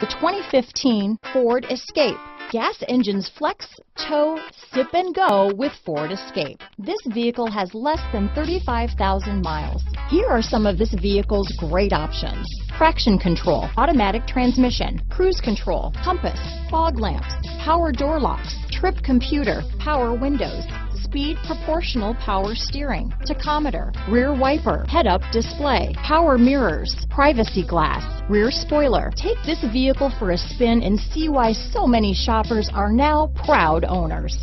The 2015 Ford Escape. Gas engines flex, tow, sip and go with Ford Escape. This vehicle has less than 35,000 miles. Here are some of this vehicle's great options. Traction control, automatic transmission, cruise control, compass, fog lamps, power door locks, trip computer, power windows, speed proportional power steering, tachometer, rear wiper, head-up display, power mirrors, privacy glass, rear spoiler. Take this vehicle for a spin and see why so many shoppers are now proud owners.